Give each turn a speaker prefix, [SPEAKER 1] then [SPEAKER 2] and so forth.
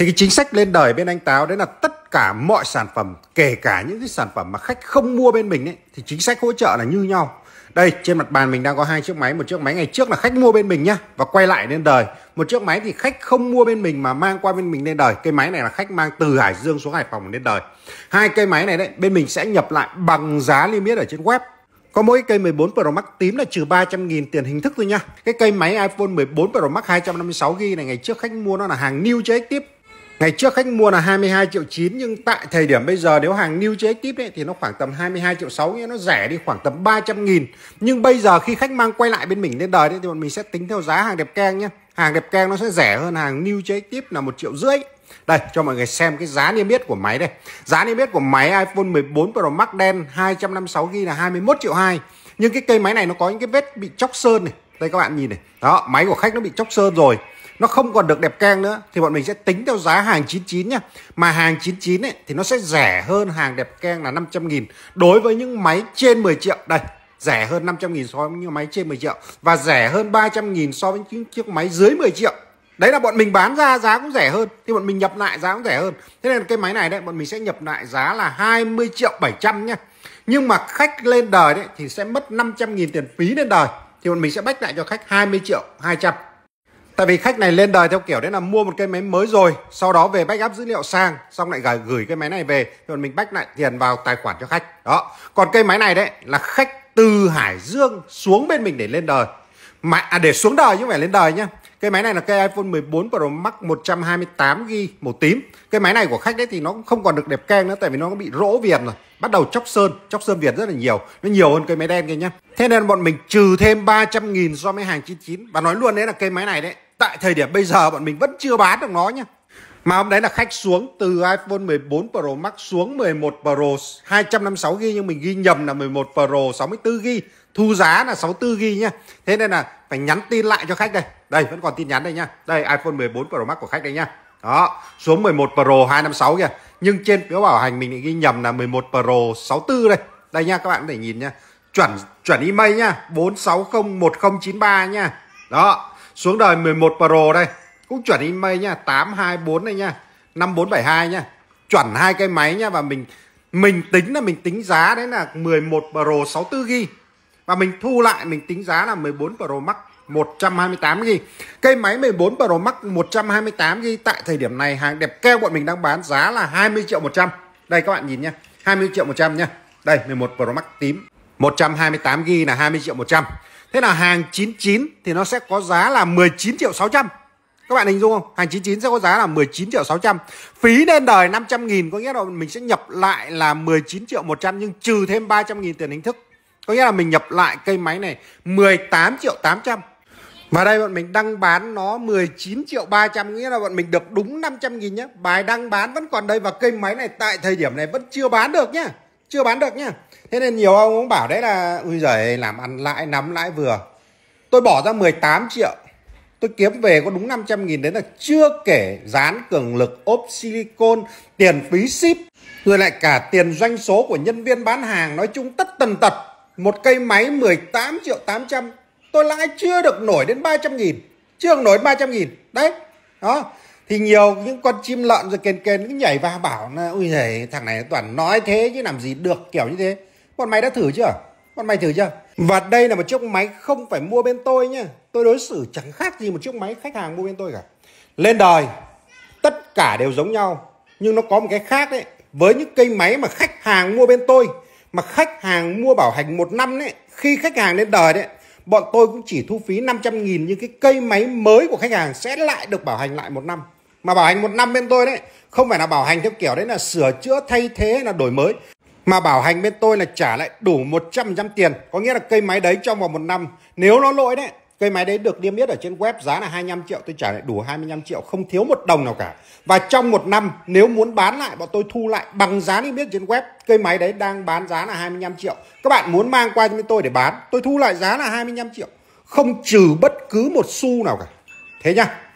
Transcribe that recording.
[SPEAKER 1] Thì cái chính sách lên đời bên anh Táo đấy là tất cả mọi sản phẩm, kể cả những cái sản phẩm mà khách không mua bên mình ấy, thì chính sách hỗ trợ là như nhau. Đây, trên mặt bàn mình đang có hai chiếc máy, một chiếc máy ngày trước là khách mua bên mình nhá và quay lại lên đời. Một chiếc máy thì khách không mua bên mình mà mang qua bên mình lên đời. Cây máy này là khách mang từ Hải Dương xuống Hải Phòng lên đời. Hai cây máy này đấy, bên mình sẽ nhập lại bằng giá niêm yết ở trên web. Có mỗi cây 14 Pro Max tím là trừ 300 nghìn tiền hình thức thôi nha. Cái cây máy iPhone 14 Pro Max 256GB này ngày trước khách mua nó là hàng new cho tiếp Ngày trước khách mua là 22 triệu 9 nhưng tại thời điểm bây giờ nếu hàng new chế tiếp ấy, thì nó khoảng tầm 22 triệu 6 nghĩa nó rẻ đi khoảng tầm 300 nghìn. Nhưng bây giờ khi khách mang quay lại bên mình lên đời đấy, thì bọn mình sẽ tính theo giá hàng đẹp keng nhé. Hàng đẹp keng nó sẽ rẻ hơn hàng new chế tiếp là một triệu rưỡi. Đây cho mọi người xem cái giá niêm yết của máy đây. Giá niêm yết của máy iPhone 14 Pro Max đen 256GB là 21 triệu 2. Nhưng cái cây máy này nó có những cái vết bị chóc sơn này. Đây các bạn nhìn này. Đó, máy của khách nó bị chóc sơn rồi nó không còn được đẹp keng nữa thì bọn mình sẽ tính theo giá hàng 99 nhá mà hàng 99 ấy, thì nó sẽ rẻ hơn hàng đẹp keng là 500 nghìn. Đối với những máy trên 10 triệu đây rẻ hơn 500 nghìn so với những máy trên 10 triệu và rẻ hơn 300 nghìn so với những chiếc máy dưới 10 triệu. Đấy là bọn mình bán ra giá cũng rẻ hơn thì bọn mình nhập lại giá cũng rẻ hơn. Thế nên cái máy này đấy bọn mình sẽ nhập lại giá là 20 triệu 700 nhá nhưng mà khách lên đời đấy thì sẽ mất 500 nghìn tiền phí lên đời thì bọn mình sẽ bách lại cho khách 20 triệu 200 Tại vì khách này lên đời theo kiểu đấy là mua một cây máy mới rồi Sau đó về backup dữ liệu sang Xong lại gửi cái máy này về. Rồi mình bách lại tiền vào tài khoản cho khách. Đó. Còn cây máy này đấy là khách từ Hải Dương xuống bên mình để lên đời. Mà à, để xuống đời chứ không phải lên đời nhá. Cây máy này là cây iPhone 14 Pro Max 128GB màu tím. Cây máy này của khách đấy thì nó cũng không còn được đẹp keng nữa Tại vì nó bị rỗ viền rồi. Bắt đầu chóc sơn, chóc sơn Việt rất là nhiều. Nó nhiều hơn cây máy đen kia nhá. Thế nên bọn mình trừ thêm 300 nghìn so với hàng 99 Và nói luôn đấy là cây máy này đấy Tại thời điểm bây giờ bọn mình vẫn chưa bán được nó nhá. Mà hôm đấy là khách xuống từ iPhone 14 Pro Max xuống 11 Pro 256GB nhưng mình ghi nhầm là 11 Pro 64GB thu giá là 64GB nhá. Thế nên là phải nhắn tin lại cho khách đây. Đây, vẫn còn tin nhắn đây nhá. Đây, iPhone 14 Pro Max của khách đây nhá. Đó, xuống 11 Pro 256 kìa. Nhưng trên phiếu bảo hành mình lại ghi nhầm là 11 Pro 64 đây. Đây nha các bạn để nhìn nhá. Chuẩn chuẩn email nhá. 4601093 nhá. Đó xuống đời 11 Pro đây. Cũng chuẩn email nha, 824 đây nha, 5472 nha. chuẩn hai cái máy nha và mình mình tính là mình tính giá đấy là 11 Pro 64GB và mình thu lại mình tính giá là 14 Pro Max 128GB Cây máy 14 Pro Max 128GB Tại thời điểm này hàng đẹp keo bọn mình đang bán giá là 20 triệu 100 Đây các bạn nhìn nhá 20 triệu 100 nhá Đây 11 Pro Max tím 128GB là 20 triệu 100 Thế là hàng 99 thì nó sẽ có giá là 19 triệu 600 các bạn hình dung không? Hàng 99 sẽ có giá là 19 triệu 600 Phí lên đời 500 nghìn, Có nghĩa là mình sẽ nhập lại là 19 triệu 100 Nhưng trừ thêm 300 nghìn tiền hình thức. Có nghĩa là mình nhập lại cây máy này 18 triệu 800 và đây bọn mình đăng bán nó 19 triệu 300 Nghĩa là bọn mình được đúng 500 nghìn nhé Bài đăng bán vẫn còn đây Và cây máy này tại thời điểm này vẫn chưa bán được nhé chưa bán được nhá. Thế nên nhiều ông cũng bảo đấy là, Ui giời, làm ăn lãi, nắm lãi vừa. Tôi bỏ ra 18 triệu. Tôi kiếm về có đúng 500 nghìn Đấy là chưa kể dán cường lực, ốp silicon, Tiền phí ship, Rồi lại cả tiền doanh số của nhân viên bán hàng. Nói chung tất tần tật, một cây máy 18 triệu 800 tôi lãi chưa được nổi đến 300 nghìn. Chưa được nổi 300 nghìn. Đấy, đó thì nhiều những con chim lợn rồi kền kền cứ nhảy vào bảo là ui giời, thằng này toàn nói thế chứ làm gì được kiểu như thế. Con mày đã thử chưa? Con mày thử chưa? Và đây là một chiếc máy không phải mua bên tôi nhá. Tôi đối xử chẳng khác gì một chiếc máy khách hàng mua bên tôi cả. Lên đời tất cả đều giống nhau, nhưng nó có một cái khác đấy với những cây máy mà khách hàng mua bên tôi, mà khách hàng mua bảo hành một năm đấy khi khách hàng lên đời đấy, bọn tôi cũng chỉ thu phí 500 nghìn nhưng cái cây máy mới của khách hàng sẽ lại được bảo hành lại một năm mà bảo hành một năm bên tôi đấy không phải là bảo hành theo kiểu đấy là sửa chữa thay thế hay là đổi mới mà bảo hành bên tôi là trả lại đủ 100% tiền có nghĩa là cây máy đấy trong vòng một năm nếu nó lỗi đấy, Cây máy đấy được niêm yết ở trên web giá là 25 triệu, tôi trả lại đủ 25 triệu, không thiếu một đồng nào cả. Và trong một năm, nếu muốn bán lại, bọn tôi thu lại bằng giá niêm yết trên web. Cây máy đấy đang bán giá là 25 triệu. Các bạn muốn mang qua cho bên tôi để bán, tôi thu lại giá là 25 triệu. Không trừ bất cứ một xu nào cả. Thế nhá.